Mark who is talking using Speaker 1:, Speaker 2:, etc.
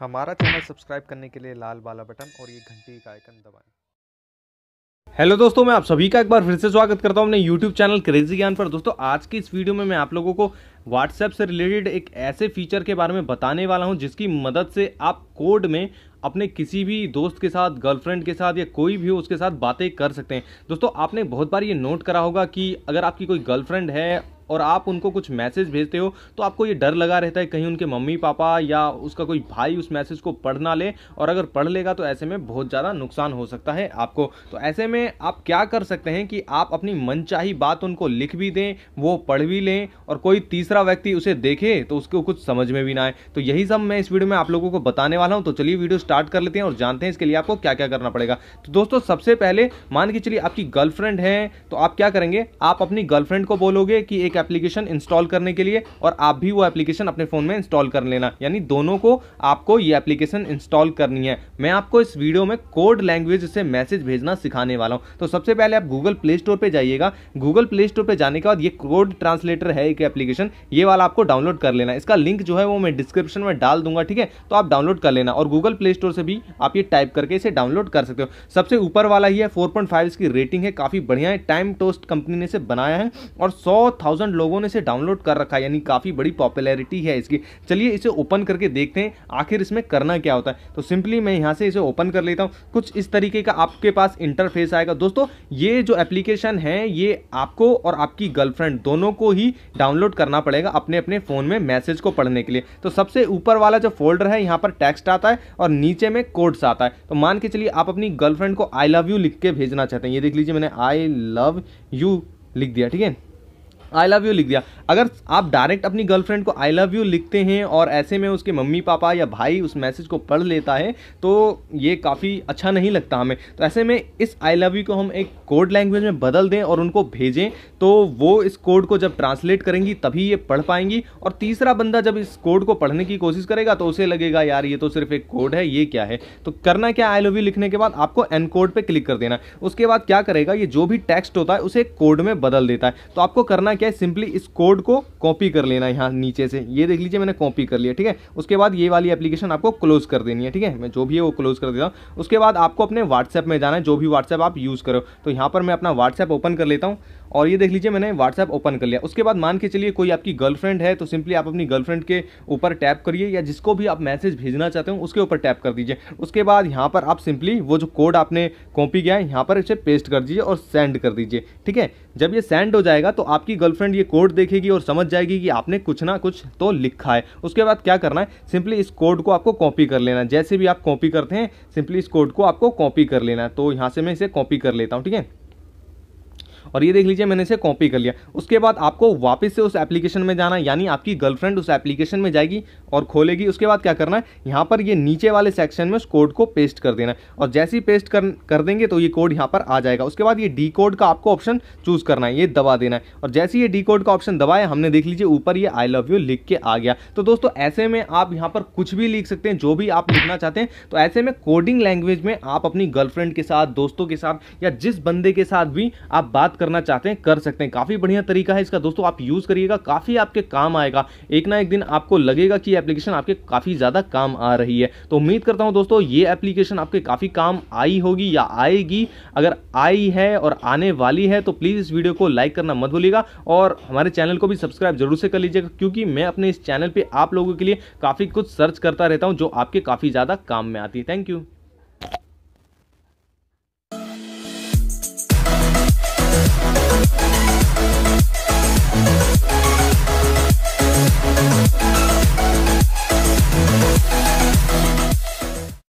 Speaker 1: हमारा channel subscribe करने के लिए लाल वाला बटन और ये घंटी का आइकन दबाएँ।
Speaker 2: हेलो दोस्तों, मैं आप सभी का एक बार फिर से स्वागत करता हूँ अपने यूट्यूब चैनल क्रेजी ज्ञान पर। दोस्तों, आज की इस वीडियो में मैं आप लोगों को व्हाट्सएप से रिलेटेड एक ऐसे फीचर के बारे में बताने वाला हूँ, जिसकी मदद से आप कोड में अपने किसी भी दोस्त के साथ गर्लफ्रेंड के साथ या कोई भी उसके साथ बातें कर सकते हैं। दोस्तों, आपने बहुत बार ये नोट करा होगा कि अगर आपकी कोई गर्लफ्रेंड है और आप उनको कुछ मैसेज भेजते हो तो आपको ये डर लगा रहता है कहीं उनके मम्मी पापा या उसका कोई भाई उस मैसेज को पढ़ ना ले, और अगर पढ़ लेगा तो ऐसे में बहुत ज़्यादा नुकसान हो सकता है आपको। तो ऐसे में आप क्या कर सकते हैं कि आप अपनी मनचाही बात उनको लिख भी दें, वो पढ़ भी लें, और कोई तीसरा व्यक्ति उसे देखे तो उसको कुछ समझ में भी ना आए। तो यही सब मैं इस वीडियो में आप लोगों को बताने वाला हूँ। तो चलिए वीडियो स्टार्ट कर लेते हैं और जानते हैं इसके लिए आपको क्या क्या करना पड़ेगा। तो दोस्तों, सबसे पहले मान के चलिए आपकी गर्लफ्रेंड है तो आप क्या करेंगे? आप अपनी गर्लफ्रेंड को बोलोगे कि एक एप्लीकेशन इंस्टॉल करने के लिए और आप भी वो एप्लीकेशन अपने फ़ोन में इंस्टॉल कर लेना। यानी दोनों को आपको ये एप्लीकेशन इंस्टॉल करनी है। मैं आपको इस वीडियो में कोड लैंग्वेज से मैसेज भेजना सिखाने वाला हूँ। तो सबसे पहले आप गूगल प्ले स्टोर पर जाइएगा। गूगल प्ले स्टोर पर जाने के बाद ये कोड ट्रांसलेटर है एक एप्लीकेशन ये वाला आपको डाउनलोड कर लेना इसका लिंक जो है वो मैं डिस्क्रिप्शन में डाल दूँगा, ठीक है? तो आप डाउनलोड कर लेना और गूगल प्ले स्टोर से भी आप ये टाइप करके इसे डाउनलोड कर सकते हो। सबसे ऊपर वाला ही है फोर पॉइंट की रेटिंग है काफ़ी बढ़िया है। टाइम टोस्ट कंपनी ने इसे बनाया है और सौ लोगों ने इसे डाउनलोड कर रखा है, यानी काफ़ी बड़ी पॉपुलैरिटी है इसकी। चलिए इसे ओपन करके देखते हैं, आखिर इसमें करना क्या होता है। तो सिंपली मैं यहाँ से इसे ओपन कर लेता हूँ। कुछ इस तरीके का आपके पास इंटरफेस आएगा। दोस्तों, ये जो एप्लीकेशन है, ये आपको और आपकी गर्लफ्रेंड दोनों को ही डाउनलोड करना पड़ेगा अपने अपने फ़ोन में मैसेज को पढ़ने के लिए। तो सबसे ऊपर वाला जो फोल्डर है, यहाँ पर टेक्स्ट आता है और नीचे में कोड्स आता है। तो मान के चलिए आप अपनी गर्लफ्रेंड को आई लव यू लिख के भेजना चाहते हैं। ये देख लीजिए, मैंने आई लव यू लिख दिया, ठीक है? आई लव यू लिख दिया। अगर आप डायरेक्ट अपनी गर्लफ्रेंड को आई लव यू लिखते हैं और ऐसे में उसके मम्मी पापा या भाई उस मैसेज को पढ़ लेता है तो ये काफ़ी अच्छा नहीं लगता हमें। तो ऐसे में इस आई लव यू को हम एक कोड लैंग्वेज में बदल दें और उनको भेजें तो वो इस कोड को जब ट्रांसलेट करेंगी तभी ये पढ़ पाएँगी। और तीसरा बंदा जब इस कोड को पढ़ने की कोशिश करेगा तो उसे लगेगा, यार, ये तो सिर्फ़ एक कोड है, ये क्या है? तो करना क्या आई लव यू लिखने के बाद आपको एन कोड पर क्लिक कर देना उसके बाद क्या करेगा, ये जो भी टेक्स्ट होता है, उसे कोड में बदल देता है। तो आपको करना क्या है? सिंपली इस कोड को कॉपी कर लेना यहाँ नीचे से। ये देख लीजिए, मैंने कॉपी कर लिया, ठीक है? उसके बाद ये वाली एप्लीकेशन आपको क्लोज कर देनी है, ठीक है? मैं जो भी है वो क्लोज कर देता हूँ। उसके बाद आपको अपने व्हाट्सएप में जाना है, जो भी व्हाट्सएप आप यूज़ करो। तो यहाँ पर मैं अपना व्हाट्सएप ओपन कर लेता हूँ और ये देख लीजिए, मैंने व्हाट्सएप ओपन कर लिया। उसके बाद मान के चलिए, कोई आपकी गर्लफ्रेंड है तो सिंपली आप अपनी गर्लफ्रेंड के ऊपर टैप करिए या जिसको भी आप मैसेज भेजना चाहते हो, उसके ऊपर टैप कर दीजिए। उसके बाद यहाँ पर आप सिंपली वो जो कोड आपने कॉपी किया है, यहाँ पर इसे पेस्ट कर दीजिए और सेंड कर दीजिए, ठीक है? जब ये सेंड हो जाएगा तो आपकी गर्लफ्रेंड ये कोड देखेगी और समझ जाएगी कि आपने कुछ ना कुछ तो लिखा है। उसके बाद क्या करना है? सिंपली इस कोड को आपको कॉपी कर लेना जैसे भी आप कॉपी करते हैं सिंपली इस कोड को आपको कॉपी कर लेना तो यहाँ से मैं इसे कॉपी कर लेता हूँ, ठीक है? और ये देख लीजिए, मैंने इसे कॉपी कर लिया। उसके बाद आपको वापस से उस एप्लीकेशन में जाना यानी आपकी गर्लफ्रेंड उस एप्लीकेशन में जाएगी और खोलेगी। उसके बाद क्या करना है, यहाँ पर ये नीचे वाले सेक्शन में उस कोड को पेस्ट कर देना और जैसे ही पेस्ट कर कर देंगे तो ये कोड यहाँ पर आ जाएगा। उसके बाद ये डी कोड का आपको ऑप्शन चूज़ करना है, ये दबा देना है। और जैसे ये डी कोड का ऑप्शन दबाया, हमने देख लीजिए, ऊपर ये आई लव यू लिख के आ गया। तो दोस्तों, ऐसे में आप यहाँ पर कुछ भी लिख सकते हैं, जो भी आप लिखना चाहते हैं तो ऐसे में कोडिंग लैंग्वेज में आप अपनी गर्लफ्रेंड के साथ, दोस्तों के साथ या जिस बंदे के साथ भी आप बात करना चाहते हैं, कर सकते हैं। काफ़ी बढ़िया तरीका है इसका। दोस्तों, आप यूज़ करिएगा, काफ़ी आपके काम आएगा। एक ना एक दिन आपको लगेगा कि एप्लीकेशन आपके काफ़ी ज़्यादा काम आ रही है। तो उम्मीद करता हूँ दोस्तों, ये एप्लीकेशन आपके काफ़ी काम आई होगी या आएगी। अगर आई है और आने वाली है तो प्लीज़ इस वीडियो को लाइक करना मत भूलिएगा और हमारे चैनल को भी सब्सक्राइब ज़रूर से कर लीजिएगा, क्योंकि मैं अपने इस चैनल पर आप लोगों के लिए काफ़ी कुछ सर्च करता रहता हूँ, जो आपके काफ़ी ज़्यादा काम में आती है। Thank you